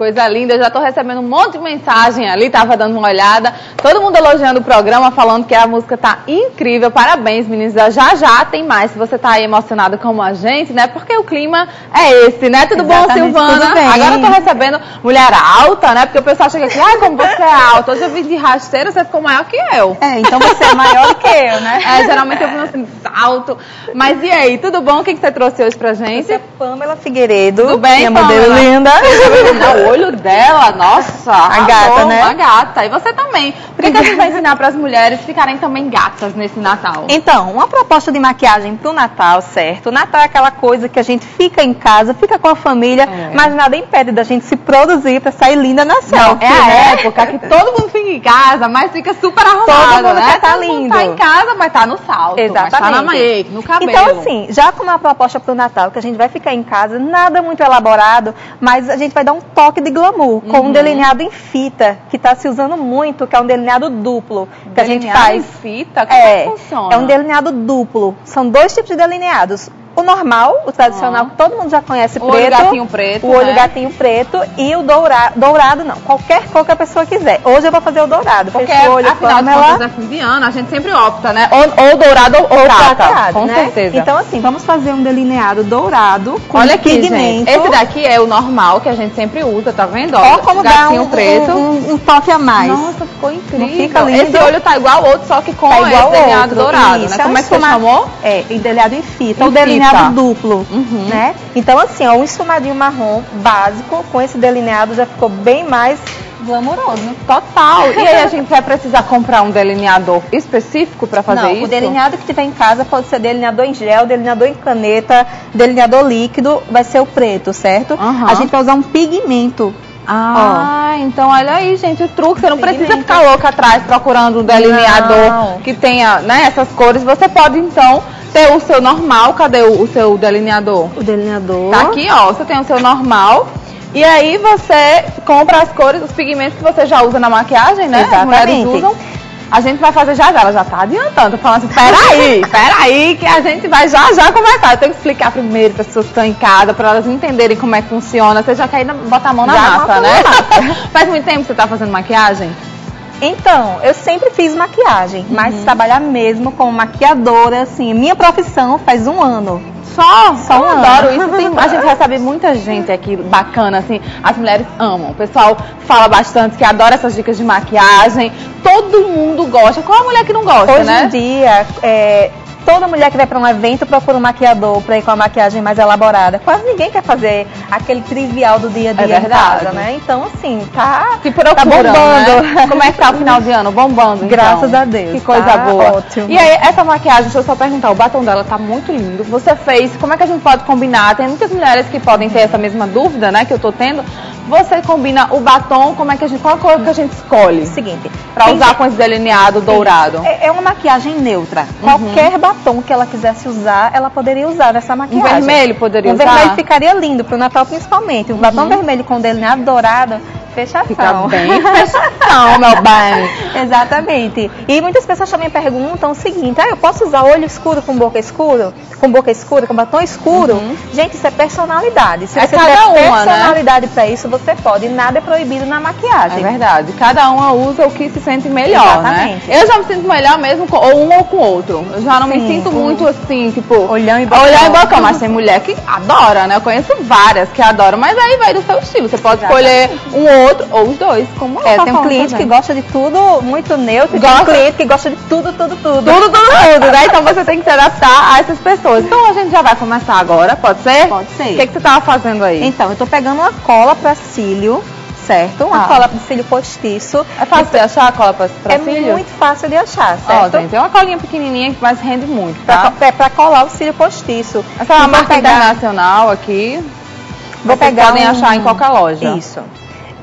coisa linda. Eu já tô recebendo um monte de mensagem ali, tava dando uma olhada. Todo mundo elogiando o programa, falando que a música tá incrível. Parabéns, meninas. Já já tem mais. Se você tá aí emocionado como a gente, né? Porque o clima é esse, né? Tudo Exatamente, bom, Silvana? tudo. Agora eu tô recebendo mulher alta, né? Porque o pessoal chega aqui, ai, como você é alta. Hoje eu vim de rasteira, você ficou maior que eu. É, então você é maior que eu, né? É, geralmente eu vim assim, salto. Mas e aí, tudo bom? O que, que você trouxe hoje pra gente? Você é Pamela Figueiredo. Tudo bem, minha modelo Pamela? linda. O olho dela, nossa, a gata, né? A gata. E você também. Por que, que a gente vai ensinar para as mulheres ficarem também gatas nesse Natal? Então, uma proposta de maquiagem pro Natal, certo? O Natal é aquela coisa que a gente fica em casa, fica com a família, É. mas nada impede da gente se produzir pra sair linda na Não, selfie, é a né? época que todo mundo fica em casa, mas fica super arrumado, Todo mundo né? tá todo mundo lindo. tá em casa, mas tá no salto. Mas tá na Exatamente. make, no cabelo. Então, assim, já como uma proposta para o Natal, que a gente vai ficar em casa, nada muito elaborado, mas a gente vai dar um toque de glamour com Uhum. um delineado em fita, que está se usando muito, que é um delineado duplo, que a gente Delineado faz. em fita, como é, que funciona? É um delineado duplo. São dois tipos de delineados. O normal, o tradicional, Ah. que todo mundo já conhece, O olho preto. gatinho preto, O olho né? gatinho preto e o dourado. Dourado não, qualquer cor que a pessoa quiser. Hoje eu vou fazer o dourado. Porque, o olho, afinal de contas, é fim de ano, a gente sempre opta, né? Ou, ou dourado ou, ou prata. prateado, com né? certeza. Então, assim, vamos fazer um delineado dourado com Olha aqui, pigmento. gente. Esse daqui é o normal que a gente sempre usa, tá vendo? Ó como dá gatinho um, preto. um, um toque a mais. Nossa, ficou incrível. Não fica lindo? Esse olho tá igual ao outro, só que com Tá igual esse delineado outro. dourado, Isso, né? Como é que você chamou? É, delineado em fita, Em o delineado fita. duplo, Uhum. né? Então assim, ó, um esfumadinho marrom básico com esse delineado já ficou bem mais glamouroso. Total. E aí a gente vai precisar comprar um delineador específico pra fazer Não, isso? o delineado que tiver em casa pode ser delineador em gel, delineador em caneta, delineador líquido, vai ser o preto, certo? Aham. A gente vai usar um pigmento. Ah, então olha aí, gente, o truque. Você não precisa Pigmento. ficar louca atrás procurando um delineador Não. que tenha né, essas cores. Você pode, então, ter o seu normal. Cadê o, o seu delineador? O delineador. Tá aqui, ó. Você tem o seu normal. E aí você compra as cores, os pigmentos que você já usa na maquiagem, né? As Exatamente. mulheres usam. A gente vai fazer já já, ela já tá adiantando, falando assim, peraí, peraí, que a gente vai já já conversar. Eu tenho que explicar primeiro para as pessoas que estão em casa, para elas entenderem como é que funciona. Você já quer ir botar a mão na Já massa, né? Faz muito tempo que você tá fazendo maquiagem? Então, eu sempre fiz maquiagem, mas Uhum. trabalhar mesmo como maquiadora, assim, minha profissão faz um ano. Só, Só eu um ano. adoro isso. Tem- a gente recebe muita gente aqui bacana, assim. As mulheres amam. O pessoal fala bastante que adora essas dicas de maquiagem. Todo mundo gosta. Qual a mulher que não gosta, Hoje né? em dia, é, toda mulher que vai para um evento procura um maquiador para ir com a maquiagem mais elaborada. Quase ninguém quer fazer aquele trivial do dia a dia É em verdade. casa, né? Então, assim, tá, Se procura, tá bombando. né? Como é que tá o final de ano? Bombando, então. Graças a Deus, Que coisa tá boa. ótimo. E aí, essa maquiagem, deixa eu só perguntar, o batom dela tá muito lindo. Você fez, como é que a gente pode combinar? Tem muitas mulheres que podem ter essa mesma dúvida, né, que eu tô tendo. Você combina o batom, como é que a gente, qual a cor que a gente escolhe? Seguinte, Pra usar com esse delineado dourado. É, é uma maquiagem neutra. Uhum. Qualquer batom que ela quisesse usar, ela poderia usar nessa Um maquiagem. vermelho poderia Um usar? vermelho ficaria lindo pro Natal principalmente. Um batom vermelho com delineado dourado, fechação. Fica bem fechadão, meu bem. Exatamente. E muitas pessoas também perguntam o seguinte: ah, eu posso usar olho escuro com boca escura? Com boca escura, com batom escuro? Uhum. Gente, isso é personalidade. Se É você cada tiver uma, né? personalidade pra isso, você pode. Nada é proibido na É maquiagem. verdade. Cada uma usa o que se sente melhor, Exatamente. né? Eu já me sinto melhor mesmo com ou um ou com o outro. Eu já não me Sim, sinto um- muito assim, tipo... Olhão e bocão. Olhão e bocão. Mas tem mulher que adora, né? Eu conheço várias que adoram. Mas aí vai do seu estilo. Você pode escolher um outro ou os dois, como É, eu tem um cliente que gosta de tudo muito neutro e tem Gosta- um cliente que gosta de tudo, tudo, tudo. Tudo, tudo, tudo, né? Então você tem que se adaptar a essas pessoas. Então a gente já vai começar agora, pode ser? Pode ser. O que, que você tava fazendo aí? Então, eu tô pegando uma cola pra cílio, certo? Uma Ah. cola de cílio postiço. É fácil de achar a cola pra, pra é cílio? muito fácil de achar, Ó, certo? gente, tem uma colinha pequenininha, mas rende muito, Pra, tá? co- é pra colar o cílio postiço. Essa é uma E vou marca pegar- internacional aqui. Vou Vocês pegar podem um- achar em qualquer loja. Isso.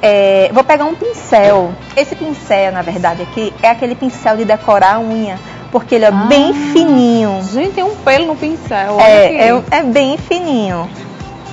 É, vou pegar um pincel. Esse pincel, na verdade, aqui, é aquele pincel de decorar a unha. Porque ele é Ah. bem fininho. Gente, tem um pelo no pincel. É, é, é bem fininho.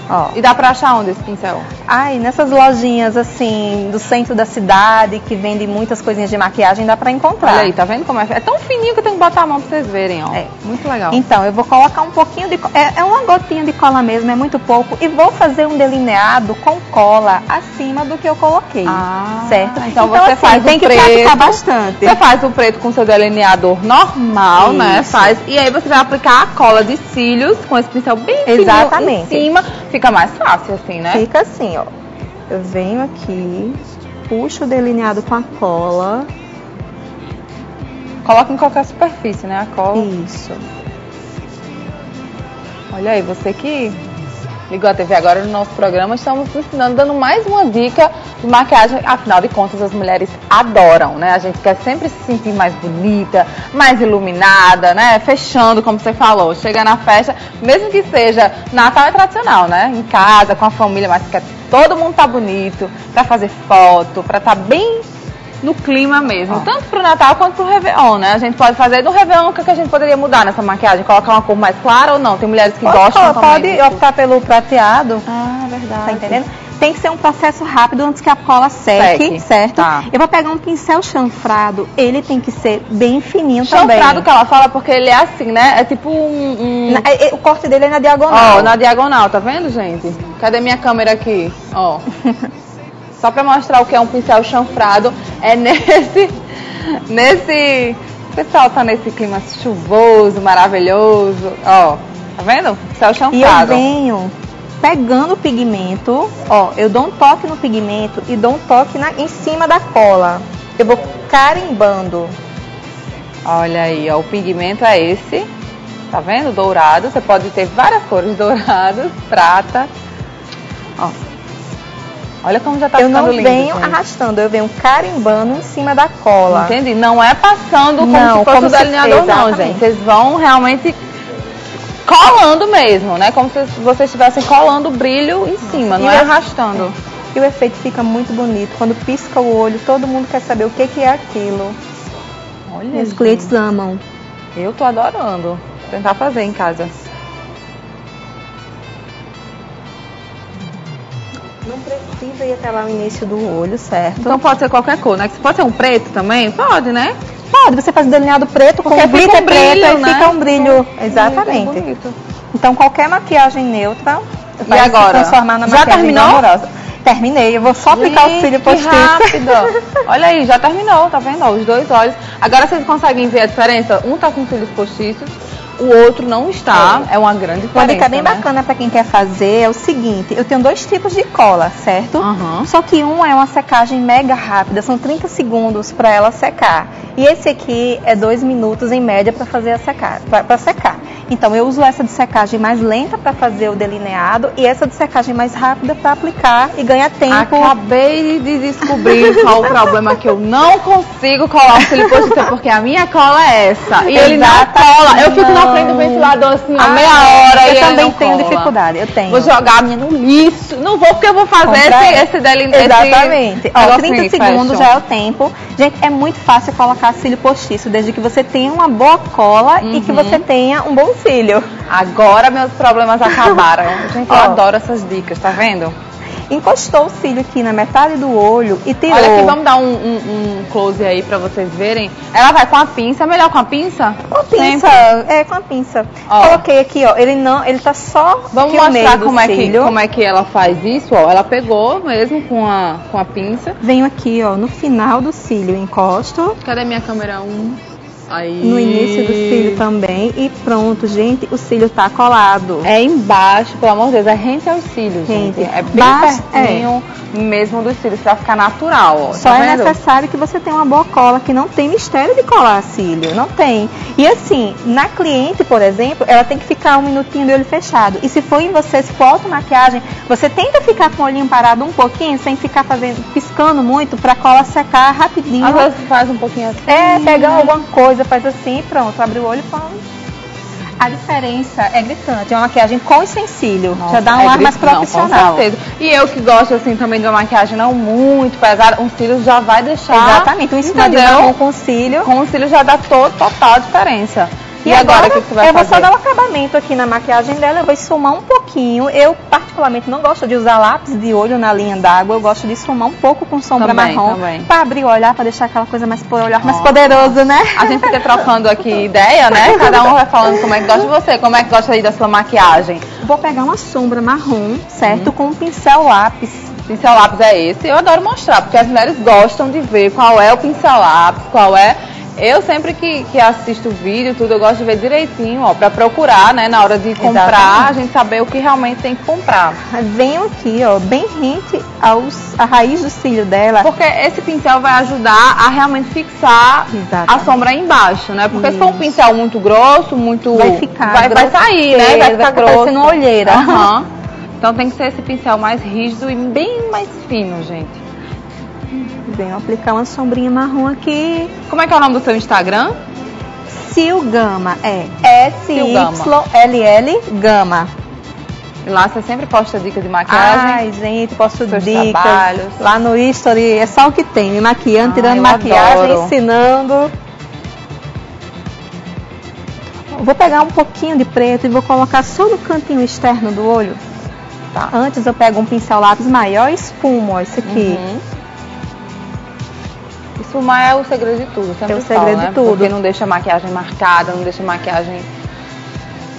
Ó. E dá pra achar onde esse pincel? Ai, nessas lojinhas assim, do centro da cidade, que vendem muitas coisinhas de maquiagem, dá pra encontrar. Olha aí, tá vendo como é? É tão fininho que eu tenho que botar a mão pra vocês verem, ó. É. Muito legal. Então, eu vou colocar um pouquinho de... É, é uma gotinha de cola mesmo, é muito pouco. E vou fazer um delineado com cola acima do que eu coloquei. Ah, certo? Então, então você assim, faz tem o que preto, praticar bastante. Você faz o preto com seu delineador normal, né? Isso. Faz. E aí você vai aplicar a cola de cílios com esse pincel bem fininho Exatamente. em cima. Fica mais fácil assim, né? Fica assim, ó. Eu venho aqui, puxo o delineado com a cola. Coloca em qualquer superfície, né? A cola. Isso. Olha aí, você que ligou a TV agora no nosso programa, estamos ensinando, dando mais uma dica de maquiagem. Afinal de contas, as mulheres adoram, né? A gente quer sempre se sentir mais bonita, mais iluminada, né? Fechando, como você falou. Chega na festa, mesmo que seja Natal é tradicional, né? Em casa, com a família, mas quer todo mundo tá bonito, pra fazer foto, pra estar tá bem no clima mesmo, Ó. tanto pro Natal quanto pro Réveillon, né? A gente pode fazer do Réveillon o que que a gente poderia mudar nessa maquiagem? Colocar uma cor mais clara ou não? Tem mulheres que gostam pode, também. pode optar pelo prateado. Ah, verdade. Tá entendendo? Tem que ser um processo rápido antes que a cola seque, Seque, certo? tá. Eu vou pegar um pincel chanfrado, ele tem que ser bem fininho também. Chanfrado que ela fala porque ele é assim, né? É tipo um... um- Na- é- é- o corte dele é na diagonal. Ó, na diagonal, tá vendo, gente? Cadê minha câmera aqui? Ó. Só pra mostrar o que é um pincel chanfrado, é nesse. Nesse. O pessoal tá nesse clima chuvoso, maravilhoso. Ó, tá vendo? Pincel E eu chanfrado. venho pegando o pigmento, ó, eu dou um toque no pigmento e dou um toque na- em cima da cola. Eu vou carimbando. Olha aí, ó, o pigmento é esse. Tá vendo? Dourado. Você pode ter várias cores douradas, prata. Ó. Olha como já tá eu ficando não lindo. venho gente. arrastando, eu venho carimbando em cima da cola. Entendi. Não é passando como Não, se fosse como o se- delineador, não, exatamente. gente. Vocês vão realmente colando mesmo, né? Como se vocês estivessem colando o brilho em cima, não E é eu- arrastando. E o efeito fica muito bonito. Quando pisca o olho, todo mundo quer saber o que, que é aquilo. Olha, os gente, clientes amam. eu tô adorando. Vou tentar fazer em casa. Não precisa ir até lá no início do olho, certo? Então pode ser qualquer cor, né? Pode ser um preto também? Pode, né? Pode, você faz o delineado preto com Porque fica glitter um preto, brilho, aí né? fica um brilho. É Exatamente. Então qualquer maquiagem neutra E vai agora? se transformar na Já maquiagem terminou? glamourosa. Terminei, eu vou só aplicar o Gente, cílio que postiço. rápido. Olha aí, já terminou, tá vendo? Ó, Os dois olhos. Agora vocês conseguem ver a diferença? Um tá com cílios postiços, o outro não está. É, uma grande Uma diferença, dica bem né? bacana para quem quer fazer é o seguinte: eu tenho dois tipos de cola, certo? Aham. Só que um é uma secagem mega rápida, são 30 segundos para ela secar. E esse aqui é 2 minutos em média para fazer a secar, para secar. Então eu uso essa de secagem mais lenta para fazer o delineado e essa de secagem mais rápida para aplicar e ganhar tempo. Acabei de descobrir qual o problema que eu não consigo colar o postiço, porque a minha cola é essa. E ele não cola. Eu fico na frente do ventilador assim, ó, Ah, meia hora eu e também tenho cola. dificuldade, eu tenho. Vou jogar a minha no lixo. Não vou porque eu vou fazer Comprar esse, esse delineado. Exatamente. Ó, Ó, 30 segundos já é o tempo. Gente, é muito fácil colocar cílio postiço, desde que você tenha uma boa cola e que Uhum. você tenha um bom cílio. Agora meus problemas acabaram. Gente, eu Ó. adoro essas dicas, tá vendo? Encostou o cílio aqui na metade do olho e tirou. Olha aqui, vamos dar um, um- um close aí pra vocês verem. Ela vai com a pinça, melhor com a pinça? Com a pinça, Sempre. é com a pinça. Ó. Coloquei aqui, ó. Ele não, ele tá só Vamos mostrar como é, que, como é que ela faz isso, ó. Ela pegou mesmo com a, com a pinça. Venho aqui, ó, no final do cílio, encosto. Cadê minha câmera 1? Aí. No início do cílio também. E pronto, gente, o cílio tá colado. É embaixo, pelo amor de Deus, é rente aos cílios, gente. Rente. É bem Basta- pertinho mesmo dos cílios, pra ficar natural, ó. Só tá é vendo? necessário que você tenha uma boa cola, que não tem mistério de colar cílio, não tem. E assim, na cliente, por exemplo, ela tem que ficar um minutinho de olho fechado. E se for em você, se for automaquiagem, você tenta ficar com o olhinho parado um pouquinho, sem ficar fazendo, piscando muito, pra cola secar rapidinho. Às vezes faz um pouquinho assim. É, pega alguma coisa, faz assim pronto, abre o olho e fala. A diferença é gritante, é uma maquiagem com e sem cílio. Nossa, já dá um é ar mais profissional. com certeza. E eu que gosto assim também de uma maquiagem não muito pesada, um cílio já vai deixar. Exatamente, um em cima de entendeu? marrom com cílio. Com cílio já dá todo, total diferença. E, e agora, o que, você vai eu fazer? Eu vou só dar um acabamento aqui na maquiagem dela, eu vou esfumar um pouquinho. Eu, particularmente, não gosto de usar lápis de olho na linha d'água, eu gosto de esfumar um pouco com sombra também, marrom. Também. Pra abrir o olhar, pra deixar aquela coisa mais, olhar oh. mais poderoso, né? A gente fica trocando aqui ideia, né? Cada um vai falando como é que gosta de você, como é que gosta aí da sua maquiagem. Vou pegar uma sombra marrom, certo? Hum. Com um pincel lápis pincel lápis é esse. Eu adoro mostrar, porque as mulheres gostam de ver qual é o pincel lápis, qual é eu sempre que, que assisto o vídeo, tudo, eu gosto de ver direitinho, ó, pra procurar, né, na hora de comprar, Exatamente. a gente saber o que realmente tem que comprar. Venho aqui, ó, bem rente aos, a raiz do cílio dela. Porque esse pincel vai ajudar a realmente fixar Exatamente. a sombra aí embaixo, né? Porque Isso. se for um pincel muito grosso, muito... Vai ficar Vai, vai sair, né? Vai ficar vai parecendo uma olheira. Uhum. Então tem que ser esse pincel mais rígido e bem mais fino, gente. Venho aplicar uma sombrinha marrom aqui. Como é que é o nome do seu Instagram? Sil Gama, é S-Y-L-L Gama. E lá você sempre posta dicas de maquiagem? Ai, gente, posto dicas. Trabalhos. Lá no History é só o que tem, me maquiando, tirando maquiagem, adoro. ensinando. Vou pegar um pouquinho de preto e vou colocar só no cantinho externo do olho. Tá. Antes eu pego um pincel lápis maior e espumo, ó, esse aqui. Uhum. Esfumar é o segredo de tudo, sempre É o segredo falo, né? de tudo. Porque não deixa a maquiagem marcada, não deixa a maquiagem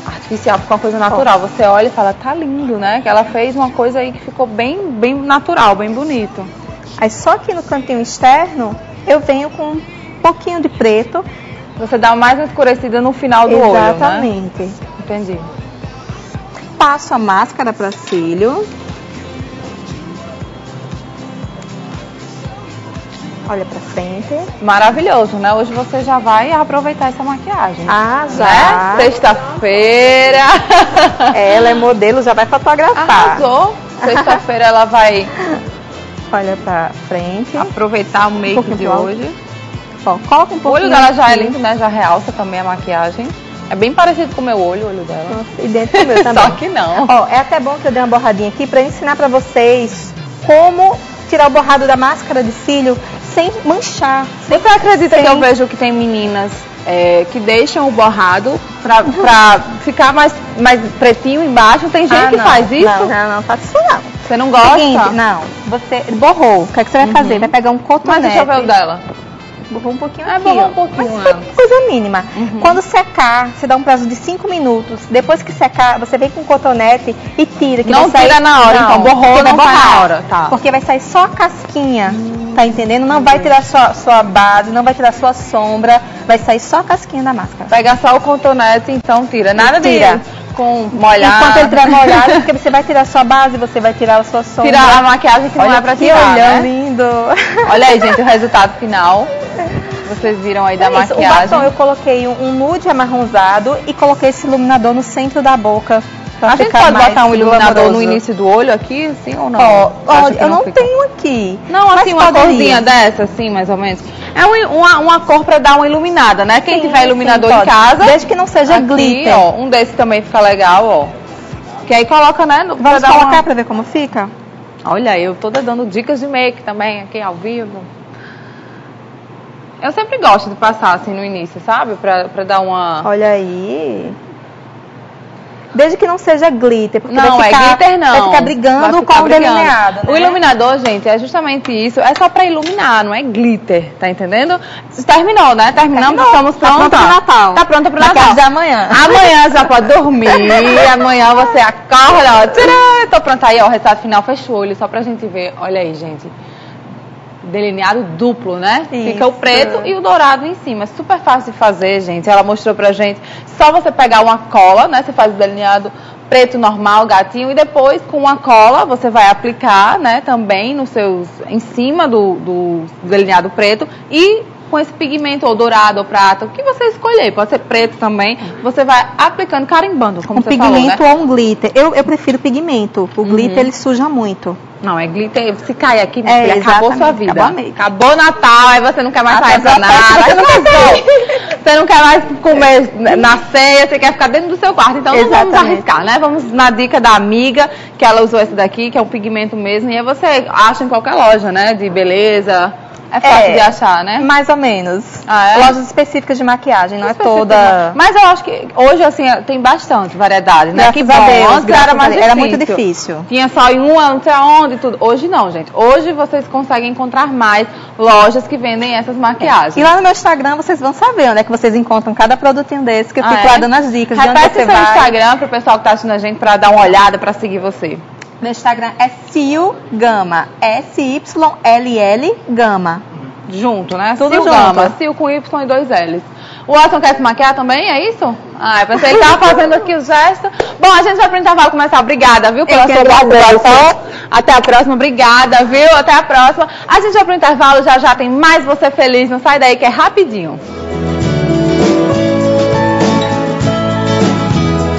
artificial, fica uma coisa natural. Você olha e fala, tá lindo, né? Que ela fez uma coisa aí que ficou bem, bem natural, bem bonito. Aí só aqui no cantinho externo, eu venho com um pouquinho de preto. Você dá mais uma escurecida no final do Exatamente. olho, né? Exatamente. Entendi. Passo a máscara para cílio. Olha pra frente. Maravilhoso, né? Hoje você já vai aproveitar essa maquiagem. Ah, já. Né? Sexta-feira. Ela é modelo, já vai fotografar. Arrasou. Sexta-feira ela vai... Olha pra frente. Aproveitar o make um de hoje. Ó, coloca um pouquinho O olho dela já é lindo, né? Já realça também a maquiagem. É bem parecido com o meu olho, o olho dela. Nossa, idêntico ao meu também. Só que não. Ó, é até bom que eu dei uma borradinha aqui pra ensinar pra vocês como tirar o borrado da máscara de cílio sem manchar. Você acredita sem... que eu vejo que tem meninas é, que deixam o borrado pra, pra ficar mais, mais pretinho embaixo? Tem gente ah, que faz isso? Não, não, não faço isso não. Você não gosta? Seguinte, não. Você borrou. O que, é que você vai uhum. fazer? Vai pegar um cotonete. Mas deixa eu ver o dela. Borrou um pouquinho é, aqui, borrou um pouquinho. Mas coisa mínima. Uhum. Quando secar, você dá um prazo de 5 minutos. Depois que secar, você vem com o cotonete e tira. Que não tira sair... na hora, não, então borrou, não vai na hora. Tá. Porque vai sair só a casquinha, hum. tá entendendo? Não vai tirar sua, sua base, não vai tirar sua sombra, vai sair só a casquinha da máscara. Pega só o cotonete, então tira. Nada tira. de com molhado. Enquanto ele tiver molhado, porque você vai tirar a sua base, você vai tirar a sua sombra. Tirar a maquiagem que Olha não é pra tirar, olhão né? lindo. Olha aí, gente, o resultado final. Vocês viram aí da é isso, maquiagem. O batom eu coloquei um, nude amarronzado e coloquei esse iluminador no centro da boca. A gente pode botar um iluminador glamouroso. no início do olho aqui, assim ou não? Ó, ó eu não, fica... tenho aqui. Não, assim, uma corzinha dessa, assim, mais ou menos. É uma, uma cor pra dar uma iluminada, né? Quem sim, tiver iluminador sim, em casa. Desde que não seja aqui, glitter. Ó, um desse também fica legal, ó. Que aí coloca, né? Vamos colocar uma... pra ver como fica? Olha, eu toda dando dicas de make também aqui ao vivo. Eu sempre gosto de passar assim no início, sabe? Pra, pra dar uma. Olha aí. Desde que não seja glitter, porque não, vai ficar, é glitter não. Vai ficar brigando vai ficar com o delineado. Né? O iluminador, gente, é justamente isso. É só pra iluminar, não é glitter, tá entendendo? Terminou, né? Terminamos, Terminou. estamos prontos. Tá pronta pro Natal. Tá pronta pro Natal. de amanhã. Amanhã já pode dormir. amanhã você acorda, ó. Tcharam, tô pronta aí, ó. O resultado final fecha o olho, só pra gente ver. Olha aí, gente delineado duplo, né? Isso. Fica o preto e o dourado em cima. É super fácil de fazer, gente. Ela mostrou pra gente. Só você pegar uma cola, né? Você faz o delineado preto normal, gatinho, e depois com uma cola você vai aplicar, né? Também nos seus, em cima do, do delineado preto e com esse pigmento ou dourado ou prata, o que você escolher, pode ser preto também, você vai aplicando, carimbando, como um você pigmento falou, né? ou um glitter. Eu, eu prefiro pigmento. O glitter uhum. ele suja muito. Não, é glitter. Se cair aqui, é, filha, acabou sua vida. Acabou, acabou Natal, aí você não quer mais sair pra nada. Você não, quer, você não quer mais comer na ceia, você quer ficar dentro do seu quarto. Então Exatamente. não vamos arriscar, né? Vamos na dica da amiga, que ela usou esse daqui, que é um pigmento mesmo. E aí você acha em qualquer loja, né? De beleza É fácil de achar, né? Mais ou menos. Ah, é? Lojas específicas de maquiagem, não é toda. Mas eu acho que hoje, assim, tem bastante variedade, né? Graças que bom. Deus, Antes era mais difícil. Era muito difícil. Tinha só em uma, não sei aonde tudo. Hoje não, gente. Hoje vocês conseguem encontrar mais lojas que vendem essas maquiagens. E lá no meu Instagram vocês vão saber onde é que vocês encontram cada produtinho desse, que eu Ah, fico é? lá dando as dicas de onde Repete você o seu vai. Instagram pro pessoal que tá assistindo a gente pra dar uma olhada, pra seguir você. Meu Instagram é Sil Gama. S-Y-L-L Gama. Junto, né? Tudo Sil junto. Gama, Sil com Y e dois L's. O Watson quer se maquiar também, é isso? Ah, eu pensei que ele tava fazendo aqui o gesto. Bom, a gente vai pro intervalo começar. Obrigada, viu, pela sua participação. Até a próxima, obrigada, viu? Até a próxima. A gente vai pro intervalo, já já tem mais Você Feliz. Não sai daí que é rapidinho.